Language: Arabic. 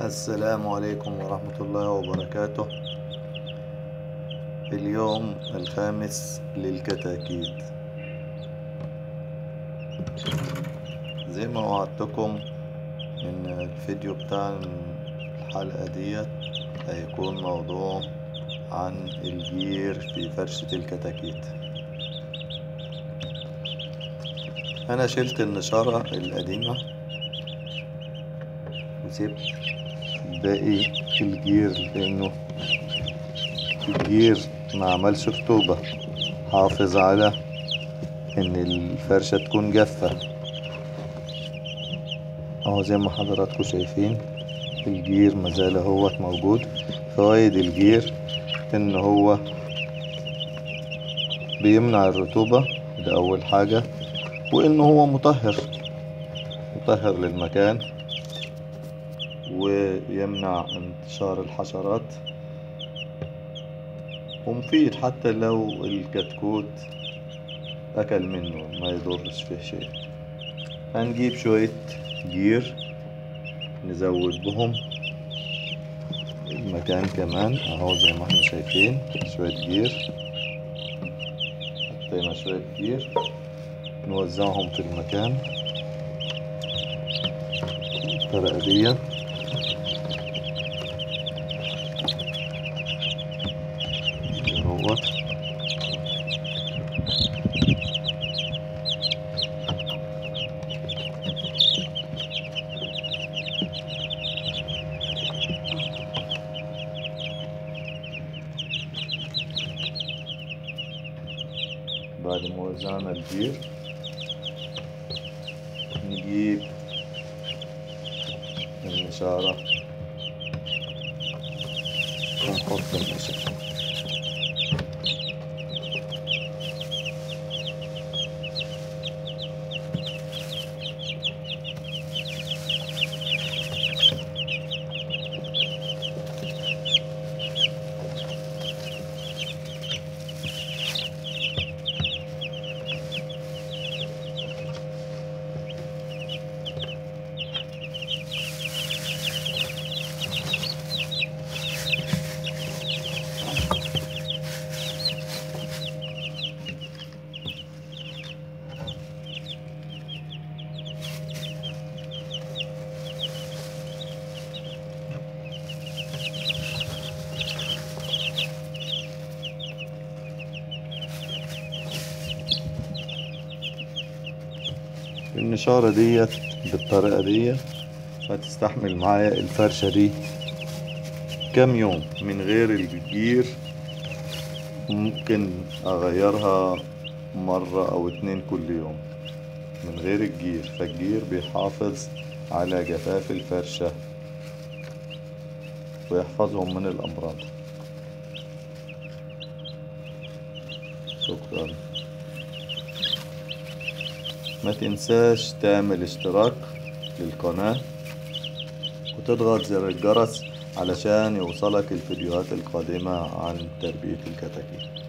السلام عليكم ورحمة الله وبركاته. اليوم الخامس للكتاكيت. زي ما وعدتكم إن الفيديو بتاع الحلقة ديت هيكون موضوع عن الجير في فرشة الكتاكيت. أنا شلت النشارة القديمة وسبت باقي الجير لأنه الجير ما عملش رطوبة. حافظ على إن الفرشة تكون جافة. أهو زي ما حضراتكم شايفين الجير مازال أهوت موجود. فوائد الجير إن هو بيمنع الرطوبة ده أول حاجة. وانه هو مطهر مطهر للمكان. ويمنع انتشار الحشرات. ومفيد حتى لو الكتكوت أكل منه ما يضرش فيه شيء. هنجيب شوية جير نزود بهم. المكان كمان أهو زي ما إحنا شايفين شوية جير. حطينا شوية جير. نوزعهم في المكان. بالطريقة ديت. اهوت بعد ما وزعنا الجير نجيب النشارة ونحط النشارة النشارة ديت بالطريقة ديت هتستحمل معايا الفرشة دي كام يوم من غير الجير. ممكن أغيرها مرة أو اتنين كل يوم من غير الجير فالجير بيحافظ على جفاف الفرشة ويحفظهم من الأمراض. شكرا. ما تنساش تعمل اشتراك للقناة وتضغط زر الجرس علشان يوصلك الفيديوهات القادمة عن تربية الكتاكيت.